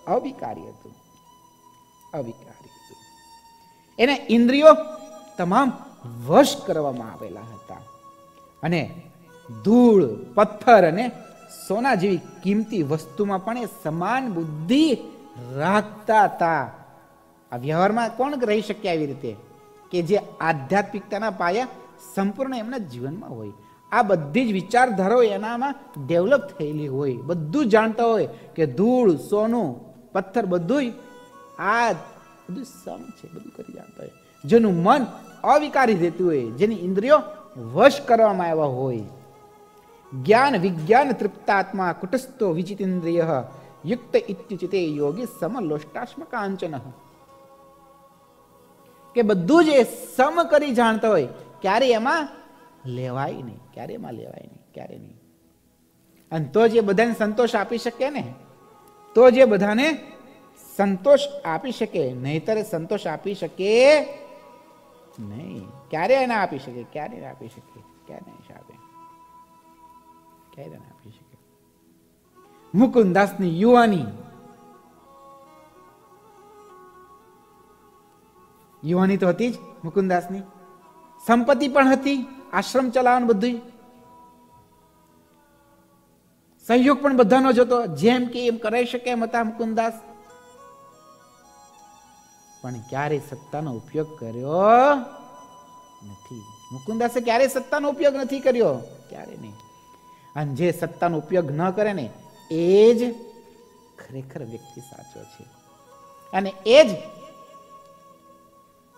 અવિકારી હતું. અવિકારી હતું. એને ઇન્દ્રિયો તમામ વશ કરવામાં આવેલા હતા. અને ધૂળ, પથ્થર અને સોના જેવી કિંમતી વસ્તુમાં પણ એ સમાન બુદ્ધિ રાખતા હતા. આ વ્યવહારમાં કોણ રહી શકે આવી રીતે? કે જે આધ્યાત્મિકતાના પાયા સંપૂર્ણ એમના જીવનમાં હોય. આ બધી જ વિચારધારાઓ એનામાં ડેવલપ થયેલી હોય. બધું જાણતા હોય કે ધૂળ, સોનું, પથ્થર બધું આ બધું સમ છે, બધું કરી જાણતા હોય. જેનું મન અવિકારી રહેતું હોય, જેની ઇન્દ્રિયો વશ કરવામાં આવ્યા હોય. જ્ઞાન, વિજ્ઞાન તૃપ્તાત્મા કુટસ્થો વિચિતેન્દ્રિય યુક્ત ઇત્યુચિતે યોગી સમલોષ્ટાશ્મ કાંચન. કે બધું જ એ સમ કરી જાણતા હોય, ક્યારે એમાં લેવાય નહીં, ક્યારે એમાં લેવાય નહીં, ક્યારે નહીં. અને તો જે બધાને સંતોષ આપી શકે ને, તો જે બધાને સંતોષ આપી શકે, નહીતર સંતોષ આપી શકે નહીં. ક્યારે એને આપી શકે, ક્યારે આપી શકે, ક્યારે નહીં આપે ક્યારે આપી શકે. મુકુંદાસની યુવાની યુવાની તો હતી જ, મુકુંદાસની. સંપત્તિ પણ હતી, આશ્રમ ચલાવવાનું બધું સહયોગ પણ બધાનો જ હતો, જેમ કે એમ કરાઈ શકે એમ હતા મુકુંદાસ. પણ ક્યારે સત્તાનો ઉપયોગ કર્યો નથી. મુકુંદાસે ક્યારે સત્તાનો ઉપયોગ નથી કર્યો? ક્યારે નહીં. અને જે સત્તાનો ઉપયોગ ન કરે ને, એ જ ખરેખર વ્યક્તિ સાચો છે. અને એ જ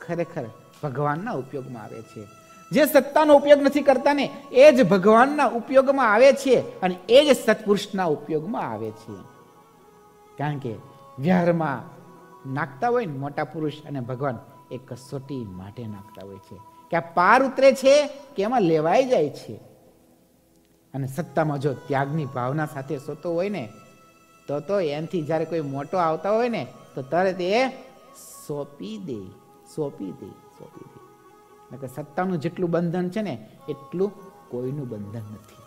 ખરેખર ભગવાનના ઉપયોગમાં આવે છે. જે સત્તાનો ઉપયોગ નથી કરતા ને, એ જ ભગવાનના ઉપયોગમાં આવે છે અને એ જ સત્પુરુષના ઉપયોગમાં આવે છે. કારણ કે વ્યવહારમાં નાખતા હોય ને મોટા પુરુષ અને ભગવાન એ કસોટી માટે નાખતા હોય છે. કે આ પાર ઉતરે છે કે એમાં લેવાઈ જાય છે. અને સત્તામાં જો ત્યાગની ભાવના સાથે સોતો હોય ને, તો તો એનાથી જ્યારે કોઈ મોટો આવતા હોય ને, તો તરત એ સોંપી દે. સોંપી દે સોંપી દે. નકર સત્તાનું જેટલું બંધન છે ને, એટલું કોઈનું બંધન નથી.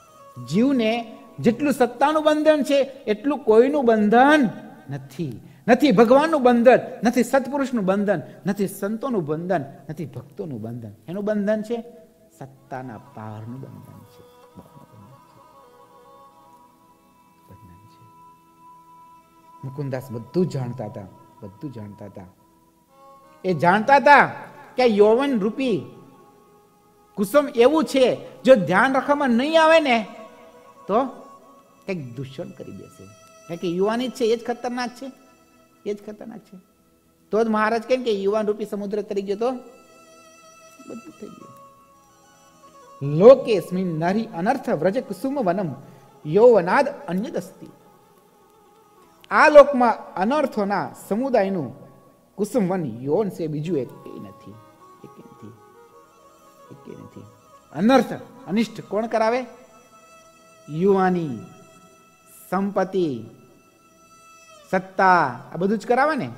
જીવને જેટલું સત્તાનું બંધન છે, એટલું કોઈનું બંધન નથી. નથી ભગવાનનું બંધન, નથી સત્પુરુષનું બંધન, નથી સંતોનું બંધન, નથી ભક્તોનું બંધન. એનું બંધન છે, સત્તાના પારનું બંધન છે. મુકુંદાસ બધું જાણતા હતા, બધું જાણતા હતા. એ જાણતા હતા કે યૌવન રૂપી કુસુમ એવું છે, જો ધ્યાન રાખવામાં નહીં આવે ને, તો કંઈક દૂષણ કરી દેશે. કારણ કે યુવાની છે, એ જ ખતરનાક છે, એ જ ખતરનાક છે. તો જ મહારાજ કેમ કે યુવાન રૂપી સમુદ્ર તરી ગયો તો બધું થઈ ગયું. લોકેસ્મિન નરી અનર્થ વ્રજ કુસુમ વનમ યૌવનાદ અન્યદસ્તી. આ લોકમાં અનર્થોના સમુદાયનું કુસુમ વન છે, બીજું એક નથી. એક નથી. એક નથી. અનર્થ, અનિષ્ટ કોણ કરાવે? યુવાની સંપત્તિ, સત્તા, આ બધું જ કરાવે ને?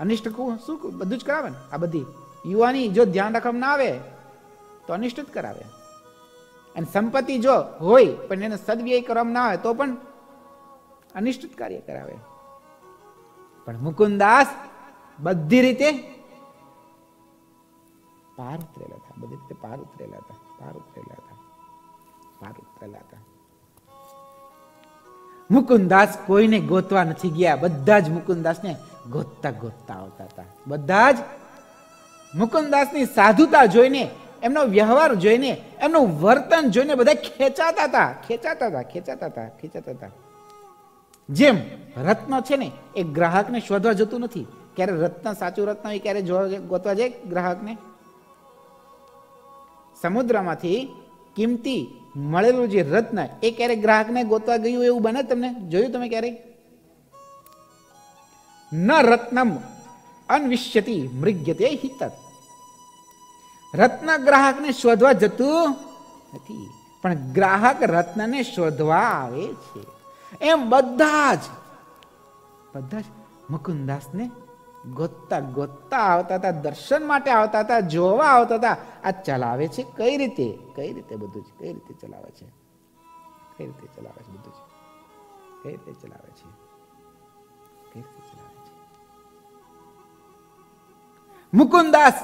અનિષ્ટ શું બધું જ કરાવે ને? આ બધી. યુવાની જો ધ્યાન રાખવામાં ના આવે, તો અનિષ્ટ જ કરાવે. અને સંપત્તિ જો હોય, પણ એને સદવ્યય કરવામાં ના આવે, તો પણ અનિષ્ટ કાર્ય કરાવે. પણ મુકુંદાસ બધી રીતે પાર ઉતરેલા હતા. બધી રીતે પાર ઉતરેલા હતા. પાર ઉતરેલા હતા. પાર ઉતરેલા હતા. મુકુંદાસ કોઈને ગોતવા નથી ગયા. બધા જ મુકુંદાસને ગોતતા ગોતતા આવતા હતા. બધા જ મુકુંદાસની સાધુતા જોઈને, એમનો વ્યવહાર જોઈને, એમનું વર્તન જોઈને બધા ખેંચાતા હતા. ખેંચાતા હતા ખેંચાતા હતા ખેંચાતા હતા. જેમ રત્ન છે ને, એ ગ્રાહકને શોધવા જતું નથી. ક્યારે રત્ન, સાચું રત્ન હોય ક્યારે ગોતવા જાય ગ્રાહકને? સમુદ્રમાંથી કિંમતી મળેલું જે રત્ન એ ક્યારે ગ્રાહકને ગોતવા ગયું એવું બને તમને? જોયું તમે ક્યારે ન રત્નમ અન્વિષ્યતિ મૃગ્યતે હિતત રત્ન ગ્રાહકને શોધવા જતું નથી, પણ ગ્રાહક રત્નને શોધવા આવે છે. એમ બધા જ બધા જ મુકુંદાસને ગોતતા ગોતતા આવતા હતા, દર્શન માટે આવતા હતા, જોવા આવતા હતા. આ ચલાવે છે કઈ રીતે? કઈ રીતે બધું છે? કઈ રીતે ચલાવે છે? કઈ રીતે ચલાવે છે બધું છે? કઈ રીતે ચલાવે છે? કઈ રીતે ચલાવે છે? મુકુંદાસ,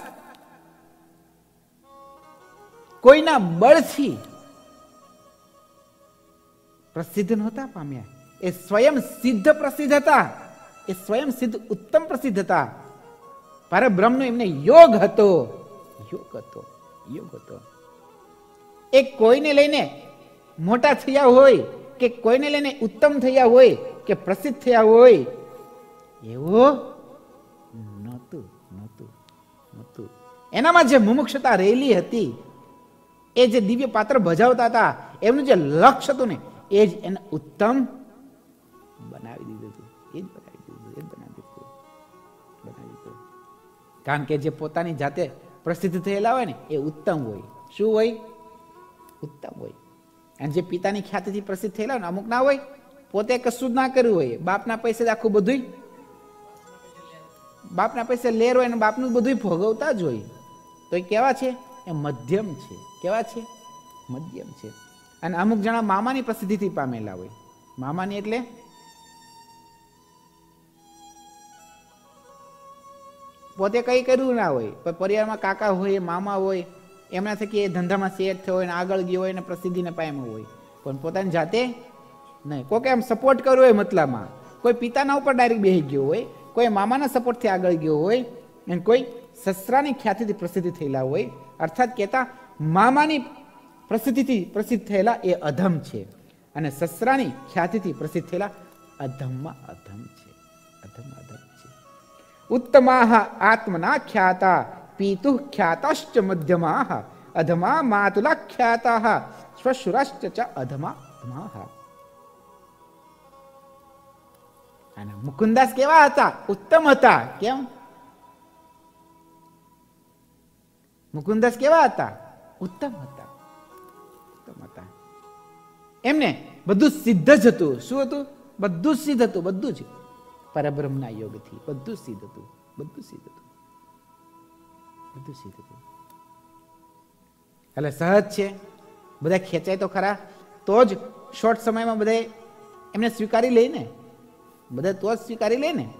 કોઈના બળથી પ્રસિદ્ધ નહોતા પામ્યા. એ સ્વયં સિદ્ધ પ્રસિદ્ધ હતા. એ સ્વયં સિદ્ધ ઉત્તમ પ્રસિદ્ધ હતા. પરબ્રહ્મનો એમને યોગ હતો. યોગ હતો યોગ હતો. એ કોઈને લઈને મોટા થયા હોય કે કોઈને લઈને ઉત્તમ થયા હોય કે પ્રસિદ્ધ થયા હોય, એવો નહોતું નહોતું નહોતું. એનામાં જે મુમુક્ષતા રહેલી હતી, એ જે દિવ્ય પાત્ર ભજાવતા હતા, એમનું જે લક્ષ્ય હતું ને, એ જ એને ઉત્તમ કારણ કે જે પોતાની જાતે પ્રસિદ્ધ થયેલા હોય ને, એ ઉત્તમ હોય. શું હોય? ઉત્તમ હોય. અને જે પિતાની ખ્યાતિથી પ્રસિદ્ધ થયેલા હોય ને, અમુક ના હોય, પોતે કશું જ ના કર્યું હોય. બાપના પૈસે જ આખું બધું બાપના પૈસે લેર હોય ને, બાપનું બધું ભોગવતા જ હોય. તો એ કેવા છે? એ મધ્યમ છે. કેવા છે? મધ્યમ છે. અને અમુક જણા મામાની પ્રસિદ્ધિથી પામેલા હોય. મામાની એટલે પોતે કંઈ કર્યું ના હોય પણ પરિવારમાં કાકા હોય, મામા હોય, એમના થકી એ ધંધામાં સેટ થયો હોય ને આગળ ગયો હોય ને પ્રસિદ્ધિને પામ્યો હોય. પણ પોતાની જાતે નહીં. કોઈ એમ સપોર્ટ કર્યો હોય મતલબમાં કોઈ પિતાના ઉપર ડાયરેક્ટ બેસી ગયો હોય, કોઈ મામાના સપોર્ટથી આગળ ગયો હોય, અને કોઈ સસરાની ખ્યાતિથી પ્રસિદ્ધિ થયેલા હોય, અર્થાત કહેતા મામાની પ્રસિદ્ધિથી પ્રસિદ્ધ થયેલા એ અધમ છે. અને સસરાની ખ્યાતિથી પ્રસિદ્ધ થયેલા અધમમાં અધમ. ઉત્તમાહ આત્મના ખ્યાતા પિતુ ખ્યાતશ્ચ મધ્યમાહ અધમા માતુલા ખ્યાતા શ્વશુરાશ્ચ ચ અધમા માહ અને મુકુંદાસ કેવા હતા ઉત્તમ હતા કેમ મુકુંદાસ કેવા હતા ઉત્તમ હતા ઉત્તમ હતા એમને બધું સિદ્ધ જ હતું શું હતું બધું સિદ્ધ હતું બધું જ પરબ્રહ્મના યોગથી. બધું સિદ્ધ હતું. બધું સિદ્ધ હતું. બધું સિદ્ધ હતું. એટલે સહજ છે. બધા ખેંચાય તો ખરા. તો જ શોર્ટ સમયમાં બધા એમને સ્વીકારી લે ને. બધા તો જ સ્વીકારી લે ને.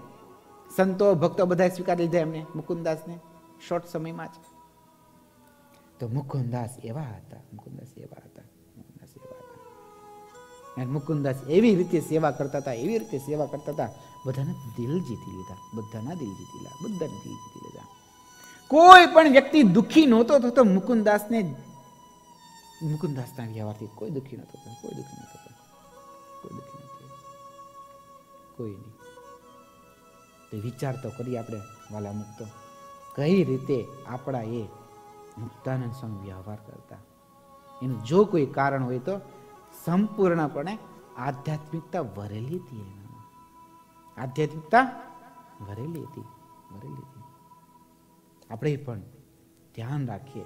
સંતો, ભક્તો બધા સ્વીકારી લીધા એમને, મુકુંદાસને. શોર્ટ સમયમાં જ. તો મુકુંદાસ એવા હતા. મુકુંદાસ એવા હતા. મુકુંદાસ એવા હતા. મુકુંદાસ એવી રીતે સેવા કરતા હતા, એવી રીતે સેવા કરતા હતા. બધાને દિલ જીતી લીધા, બધાના દિલ જીતી લીધા, બધાને દિલ જીતી લીધા. કોઈ પણ વ્યક્તિ દુઃખી નહોતો થતો, મુકુંદાસને મુકુંદાસના વ્યવહારથી કોઈ દુઃખી નહોતો થતો, કોઈ દુઃખી નહોતો થતો. કોઈ દુઃખી નહોતો કોઈ નહીં. તે વિચાર તો કરીએ આપણે, વાલા મુક્તો કઈ રીતે આપણા એ મુક્તાનંદ સ્વામી વ્યવહાર કરતા? એનું જો કોઈ કારણ હોય તો સંપૂર્ણપણે આધ્યાત્મિકતા ભરેલી હતી આધ્યાત્મિકતા ભરેલી હતી ભરેલી હતી. આપણે પણ ધ્યાન રાખીએ.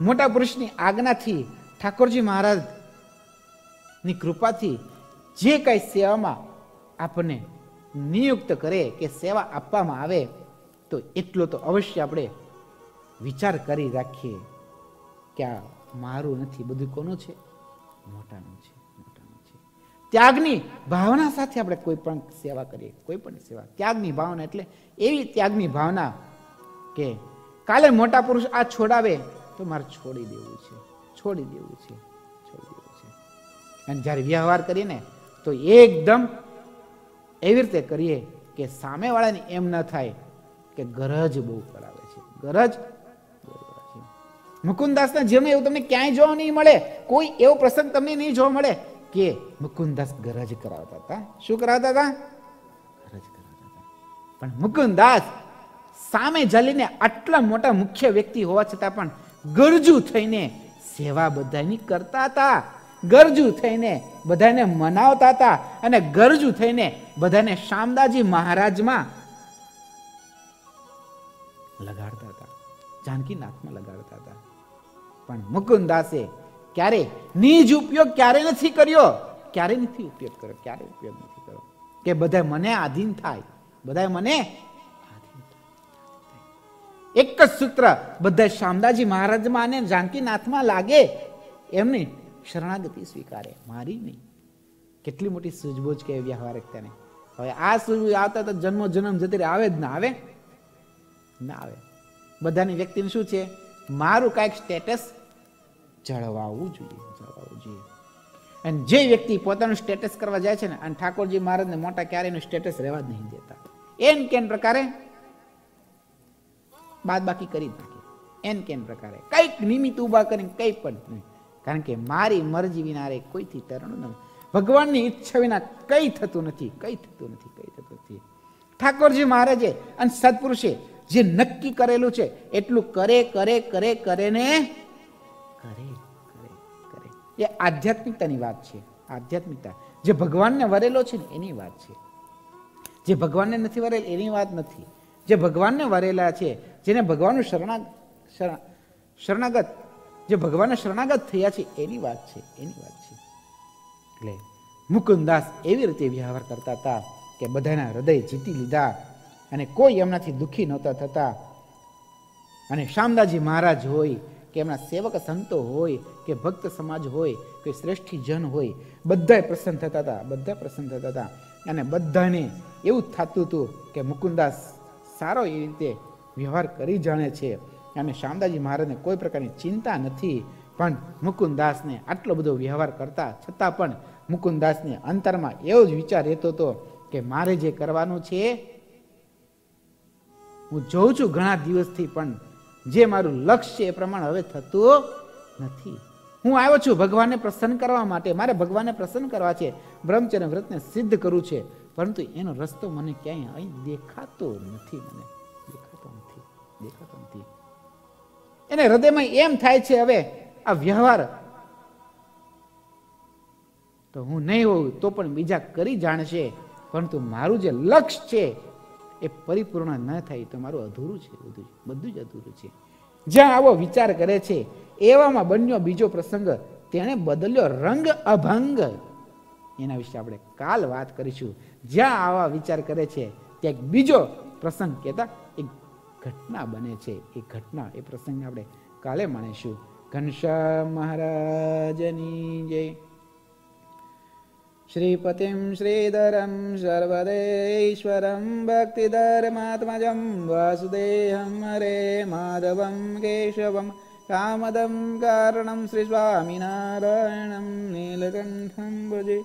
મોટા પુરુષની આજ્ઞાથી ઠાકોરજી મહારાજની કૃપાથી જે કઈ સેવામાં આપણને નિયુક્ત કરે કે સેવા આપવામાં આવે, તો એટલો તો અવશ્ય આપણે વિચાર કરી રાખીએ કે આ મારું નથી, બધું કોનું છે? મોટાનું. ત્યાગની ભાવના સાથે આપણે કોઈ પણ સેવા કરીએ, કોઈ પણ સેવા. ત્યાગની ભાવના એટલે એવી ત્યાગની ભાવના કે કાલે મોટા પુરુષ આ છોડાવે તો મારે છોડી દેવું છે, છોડી દેવું છે, છોડી દેવું છે. અને જ્યારે વ્યવહાર કરીએ ને, તો એકદમ એવી રીતે કરીએ કે સામેવાળાને એમ ન થાય કે ગરજ બહુ કરાવે છે, ગરજ મુકુંદાસના જીવનમાં એવું તમને ક્યાંય જોવા નહીં મળે, કોઈ એવો પ્રસંગ તમને નહીં જોવા મળે કે મુકુંદાસ ગરજ કરાવતા હતા શું કરાવતા હતા ગરજ કરાવતા હતા પણ મુકુંદાસ સામે જલીને આટલા મોટા મુખ્ય વ્યક્તિ હોવા છતાં પણ ગરજુ થઈને સેવા બધાની કરતા હતા ગરજુ થઈને બધાને મનાવતા હતા અને ગરજુ થઈને બધાને શામદાજી મહારાજમાં લગાડતા હતા જાનકીનાથમાં લગાડતા હતા પણ મુકુંદાસે ક્યારે? નિજ ઉપયોગ ક્યારે નથી કર્યો? ક્યારે નથી ઉપયોગ કર્યો? ક્યારે ઉપયોગ નથી કર્યો? કે બધા મને આધીન થાય. બધા મને એક જ સૂત્ર બધા શામદાજી મહારાજમાં અને જાનકીનાથમાં લાગે. એમની શરણાગતિ સ્વીકારે. મારી નહીં. કેટલી મોટી સૂઝબૂઝ કે વ્યવહારિકતાને હવે આ સૂઝબૂઝ આવતા તો જન્મો જન્મ જતી રહે. આવે જ ના, આવે? ના આવે. બધાની વ્યક્તિને શું છે? મારું કાંઈક સ્ટેટસ જળવાવું જોઈએ જળવાવું જોઈએ. અને જે વ્યક્તિ પોતાનું સ્ટેટસ કરવા જાય છે ને, અને ઠાકોરજી મહારાજને મોટા ક્યારે સ્ટેટસ રહેવા જ નહીં દેતા. એન કેન પ્રકારે બાદ બાકી કરી નાખે. એન કેન પ્રકારે. કંઈક નિમિત્ત ઊભા કરીને કંઈ પણ નહીં. કારણ કે મારી મરજી વિના રે કોઈથી તરણ નથી ભગવાનની ઈચ્છા વિના કંઈ થતું નથી, કંઈ થતું નથી, કંઈ થતું નથી. ઠાકોરજી મહારાજે અને સત્પુરુષે જે નક્કી કરેલું છે, એટલું કરે કરે કરે કરે ને એ આધ્યાત્મિકતાની વાત છે, આધ્યાત્મિકતા. જે ભગવાનને વરેલો છે ને, એની વાત છે. જે ભગવાનને નથી વરેલ, એની વાત નથી. જે ભગવાનને વરેલા છે, જેને ભગવાનનું શરણા શરણ- શરણાગત, જે ભગવાનના શરણાગત થયા છે, એની વાત છે, એની વાત છે. એટલે મુકુંદાસ એવી રીતે વ્યવહાર કરતા હતા કે બધાના હૃદય જીતી લીધા અને કોઈ એમનાથી દુઃખી નહોતા થતા. અને શામદાજી મહારાજ હોય કે એમના સેવક સંતો હોય, કે ભક્ત સમાજ હોય, કે શ્રેષ્ઠી જન હોય, બધાય પ્રસન્ન થતા હતા બધા પ્રસન્ન થતા હતા. અને બધાને એવું થતું હતું કે મુકુંદાસ સારો એ રીતે વ્યવહાર કરી જાણે છે. અને શામદાજી મહારાજને કોઈ પ્રકારની ચિંતા નથી, પણ મુકુંદાસને આટલો બધો વ્યવહાર કરતા છતાં પણ મુકુંદાસને અંતરમાં એવો જ વિચાર રહેતો હતો કે મારે જે કરવાનું છે, હું જોઉં છું ઘણા દિવસથી પણ જે મારું લક્ષ્ય છે એ પ્રમાણે હવે થતું નથી. હું આવ્યો છું ભગવાનને પ્રસન્ન કરવા માટે. મારે ભગવાનને પ્રસન્ન કરવા છે. બ્રહ્મચર્ય વ્રતને સિદ્ધ કરવું છે. પરંતુ એનો રસ્તો મને ક્યાંય અહીં દેખાતો નથી. મને દેખાતો નથી. દેખાતો નથી. એને હૃદયમાં એમ થાય છે હવે આ વ્યવહાર. તો હું નહીં હોઉં તો પણ બીજા કરી જાણશે. પરંતુ મારું જે લક્ષ્ય છે એ પરિપૂર્ણ ન થાય તો મારું અધૂરું છે બધું બધું જ અધૂરું છે. જ્યાં આવો વિચાર કરે છે, એવામાં બન્યો બીજો પ્રસંગ, તેણે બદલ્યો રંગ અભંગ. એના વિશે આપણે કાલ વાત કરીશું. જ્યાં આવા વિચાર કરે છે, ત્યાં એક બીજો પ્રસંગ કહેતા એક ઘટના બને છે. એ ઘટના, એ પ્રસંગને આપણે કાલે માણીશું. ઘનશ્યામ મહારાજની જય. श्रीपतिं श्रीधरं सर्वदेश्वरं भक्तिधर्मात्मजं वासुदेहं हरे माधवं केशवं कामदं कारणं श्रीस्वामिनारायणं नीलकण्ठं भजे